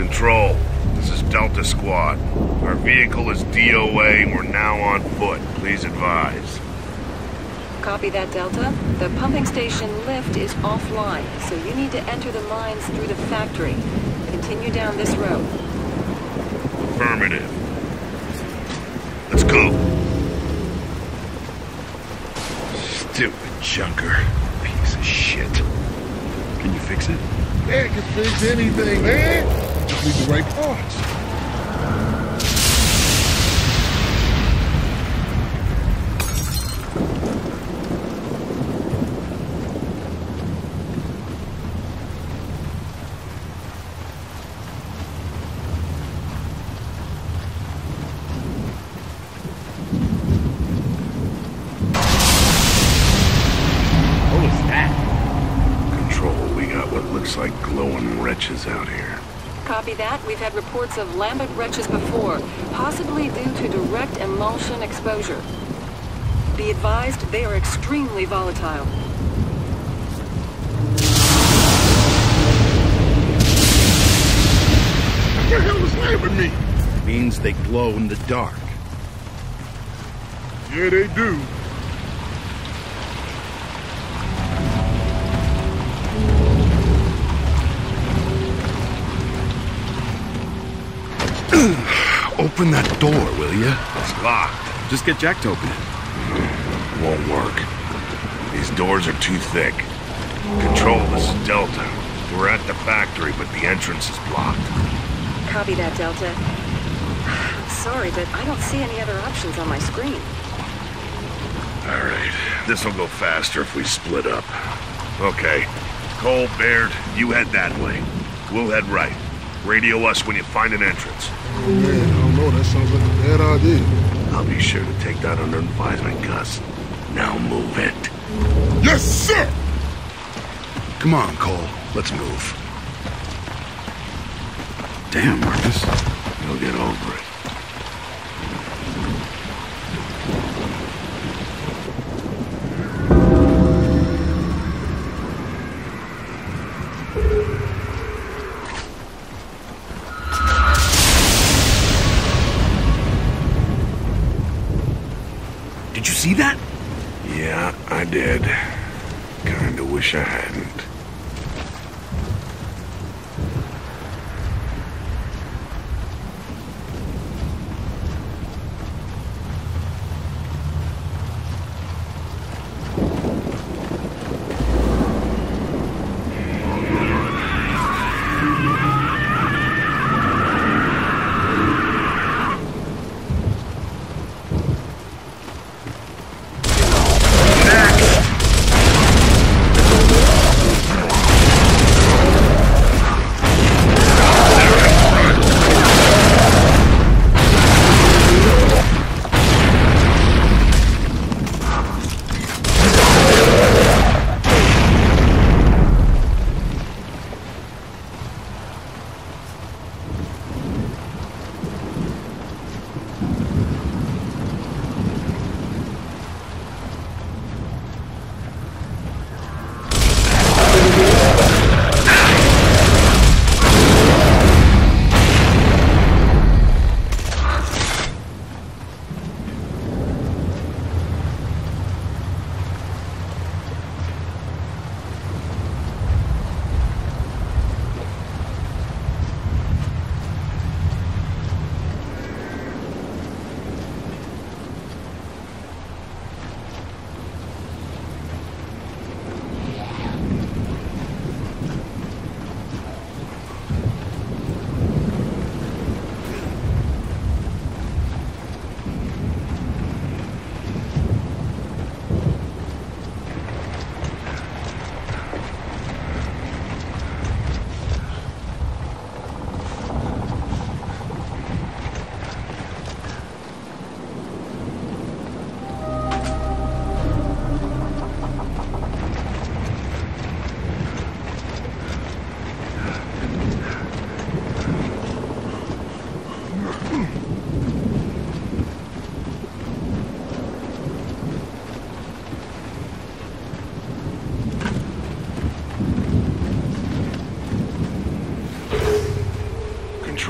Control, this is Delta Squad. Our vehicle is DOA. We're now on foot. Please advise. Copy that, Delta. The pumping station lift is offline, so you need to enter the mines through the factory. Continue down this road. Affirmative. Let's go. Stupid junker. Piece of shit. Can you fix it? Man can fix anything, man. Just need the right parts. What was that? Control, we got what looks like glowing wretches out here. Copy that. We've had reports of lambent wretches before, possibly due to direct imulsion exposure. Be advised, they are extremely volatile. What the hell is slamming me? Means they glow in the dark. Yeah, they do. Open that door, will you? It's locked. Just get Jack to open it. Won't work. These doors are too thick. Control, this is Delta. We're at the factory, but the entrance is blocked. Copy that, Delta. Sorry, but I don't see any other options on my screen. All right. This'll go faster if we split up. Okay. Cole, Baird, you head that way. We'll head right. Radio us when you find an entrance. Oh, man, I don't know. That sounds like a bad idea. I'll be sure to take that under advisement, Gus. Now move it. Yes, sir! Come on, Cole. Let's move. Damn, Marcus. You'll get over it.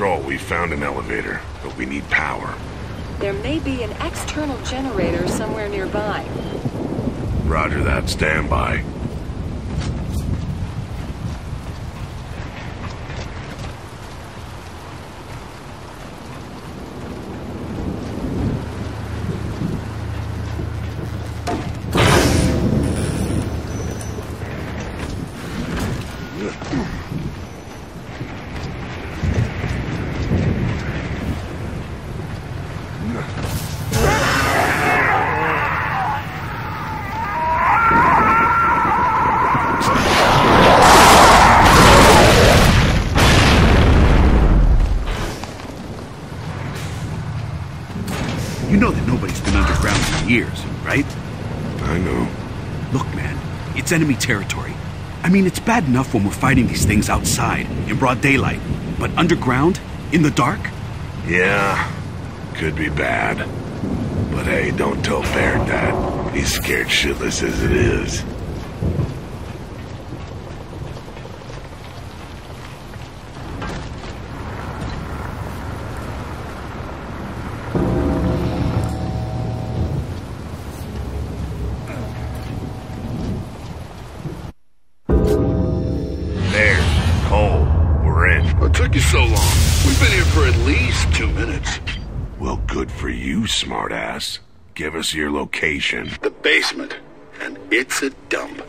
Control, we found an elevator, but we need power. There may be an external generator somewhere nearby. Roger that. Stand it's enemy territory. I mean, it's bad enough when we're fighting these things outside, in broad daylight. But underground? In the dark? Yeah, could be bad. But hey, don't tell Baird that. He's scared shitless as it is. Smartass. Give us your location. The basement. And it's a dump.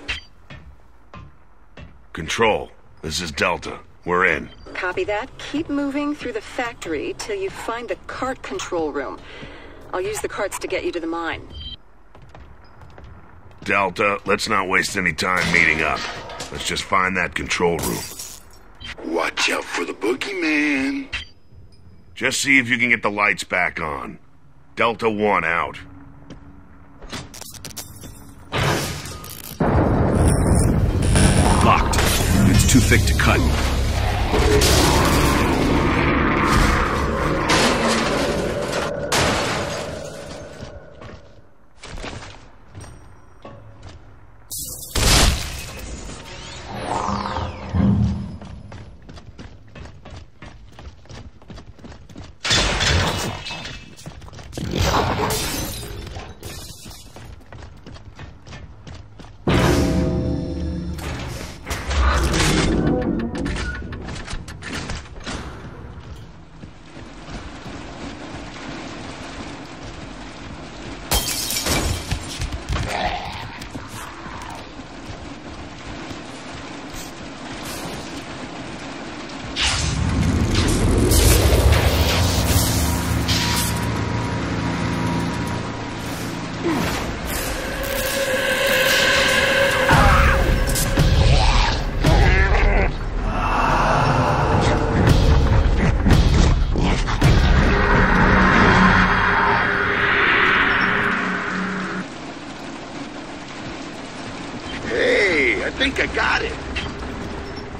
Control, this is Delta. We're in. Copy that. Keep moving through the factory till you find the cart control room. I'll use the carts to get you to the mine. Delta, let's not waste any time meeting up. Let's just find that control room. Watch out for the boogeyman. Just see if you can get the lights back on. Delta 1 out. Locked. It's too thick to cut.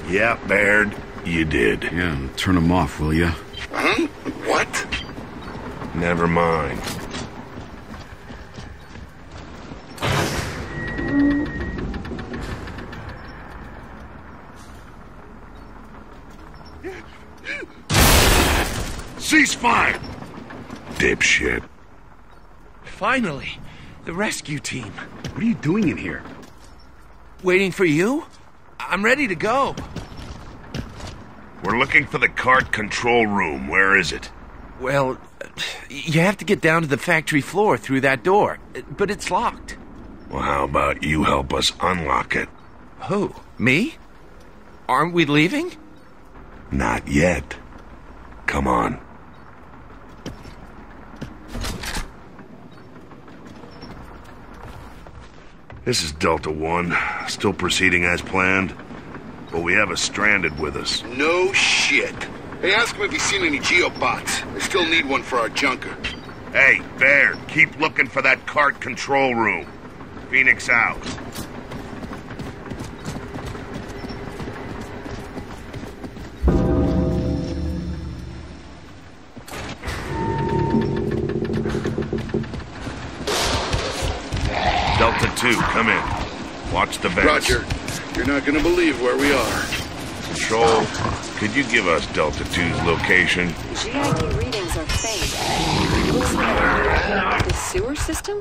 Yep, Baird, you did. Yeah, turn them off, will you? Huh? What? Never mind. Ceasefire! Dipshit. Finally, the rescue team. What are you doing in here? Waiting for you? I'm ready to go. We're looking for the cart control room. Where is it? Well, you have to get down to the factory floor through that door, but it's locked. Well, how about you help us unlock it? Who? Me? Aren't we leaving? Not yet. Come on. This is Delta One, still proceeding as planned, but we have a stranded with us. No shit. Hey, ask him if he's seen any geobots. I still need one for our junker. Hey, Baird, keep looking for that cart control room. Phoenix out. Delta 2, come in. Watch the vents. Roger. You're not gonna believe where we are. Control, Could you give us Delta 2's location? GID readings are faint. Looks like the sewer system?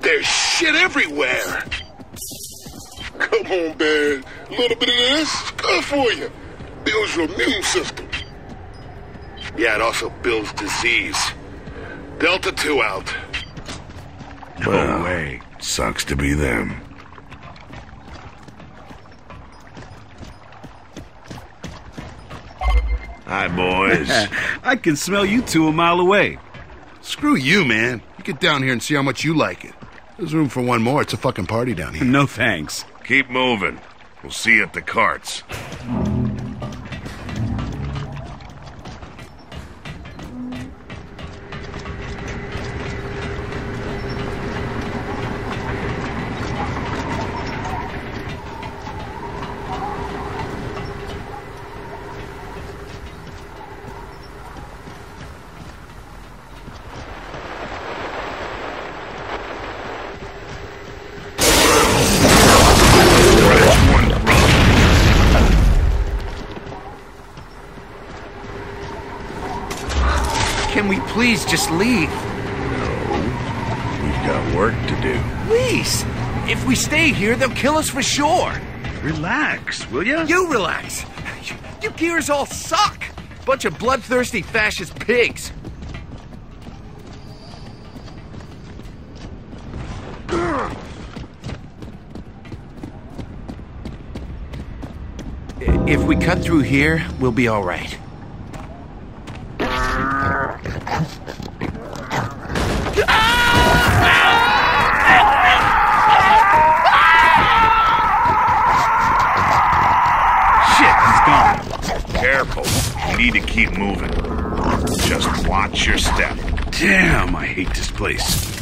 There's shit everywhere. Come on, man. A little bit of this, good for you. Builds your immune system. Yeah, it also builds disease. Delta 2 out. No way. Sucks to be them. Hi, boys. I can smell you two a mile away. Screw you, man. You get down here and see how much you like it. There's room for one more. It's a fucking party down here. No thanks. Keep moving. We'll see you at the carts. Please just leave? No, we've got work to do. Please! If we stay here, they'll kill us for sure. Relax, will ya? You relax. You, you gears all suck. Bunch of bloodthirsty fascist pigs. If we cut through here, we'll be all right. Keep moving. Just watch your step. Damn, I hate this place.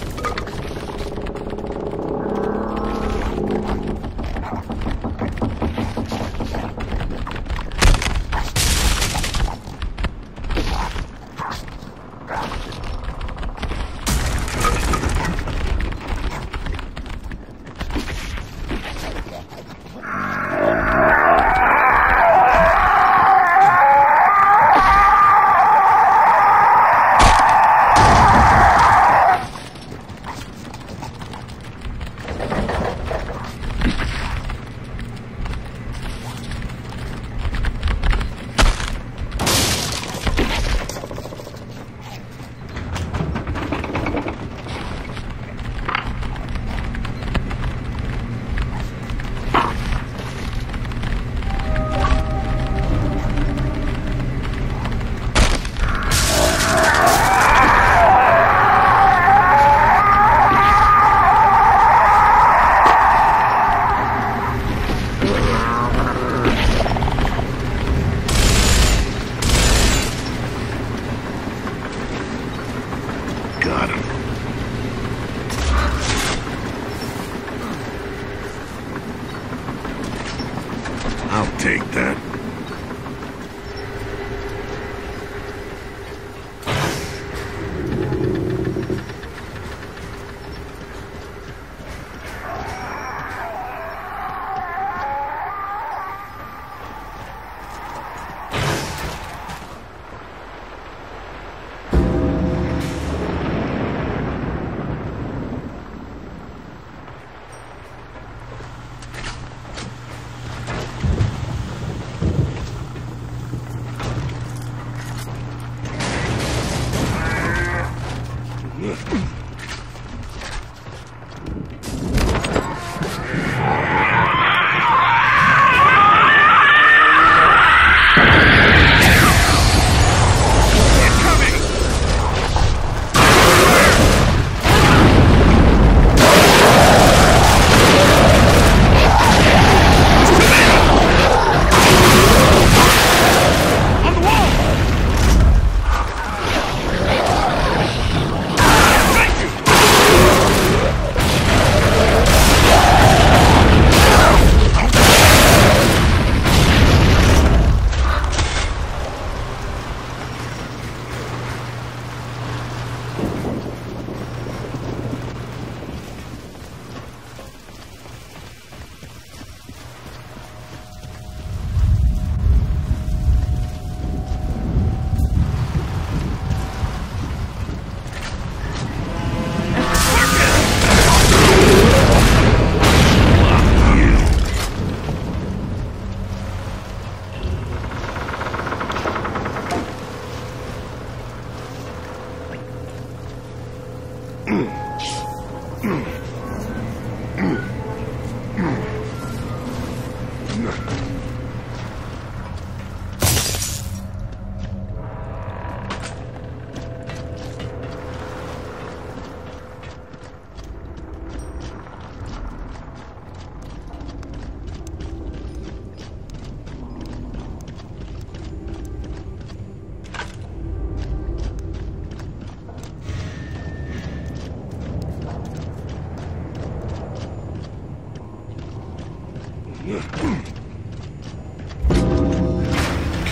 Got him.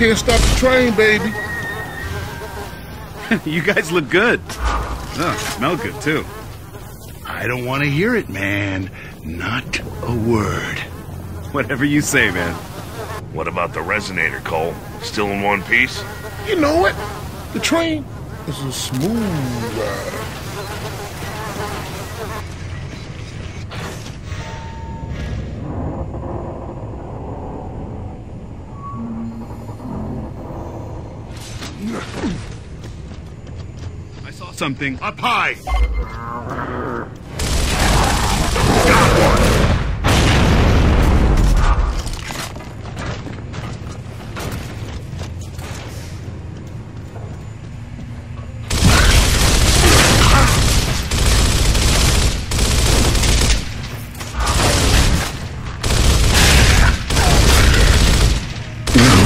Can't stop the train, baby. you guys look good. Oh, smell good too. I don't want to hear it, man. Not a word. Whatever you say, man. What about the resonator, Cole? Still in one piece? You know what? The train is a smooth ride. Something. Up high! Watch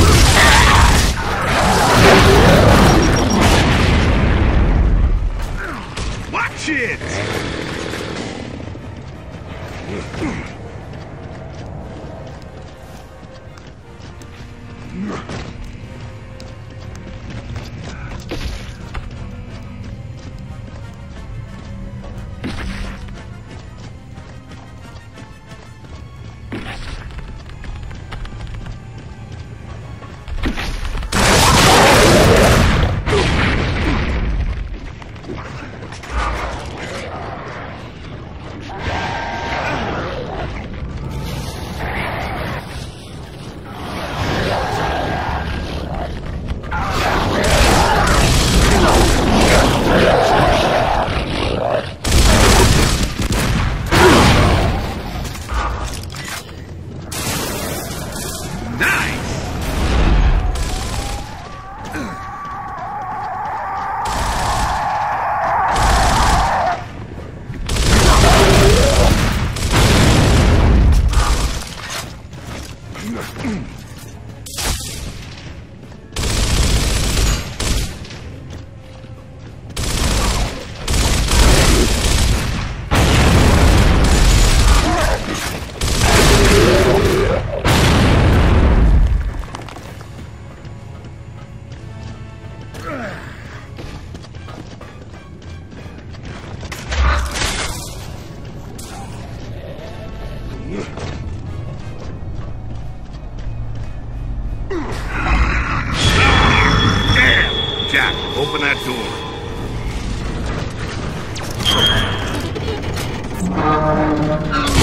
open that door.